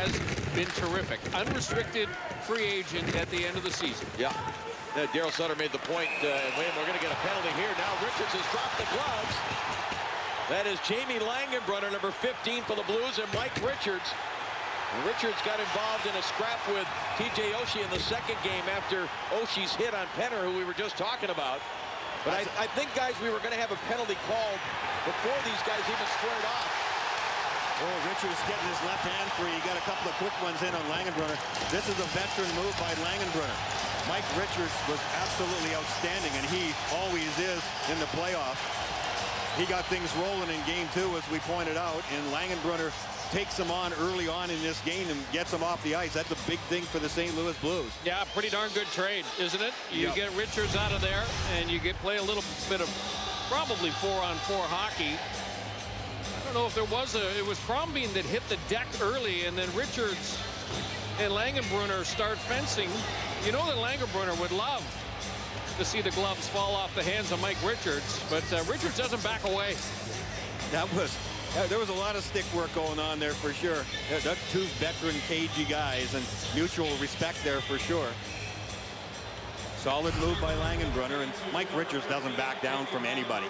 has been terrific. Unrestricted free agent at the end of the season. Yeah. Uh, Daryl Sutter made the point, uh, we're going to get a penalty here. Now Richards has dropped the gloves. That is Jamie Langenbrunner, number 15 for the Blues, and Mike Richards. Richards got involved in a scrap with T.J. Oshie in the second game after Oshie's hit on Penner, who we were just talking about. But I, I think, guys, we were going to have a penalty called before these guys even squared off. Oh, Richards getting his left hand free. He got a couple of quick ones in on Langenbrunner. This is a veteran move by Langenbrunner. Mike Richards was absolutely outstanding, and he always is in the playoffs. He got things rolling in game two, as we pointed out, and Langenbrunner takes him on early on in this game and gets him off the ice. That's a big thing for the St. Louis Blues. Yeah, pretty darn good trade, isn't it? You Yep. get Richards out of there, and you get play a little bit of probably four-on-four hockey. Don't know if there was a. It was Crombeen that hit the deck early, and then Richards and Langenbrunner start fencing. You know that Langenbrunner would love to see the gloves fall off the hands of Mike Richards, but uh, Richards doesn't back away. That was there was a lot of stick work going on there for sure. That's two veteran cagey guys and mutual respect there for sure. Solid move by Langenbrunner and Mike Richards doesn't back down from anybody.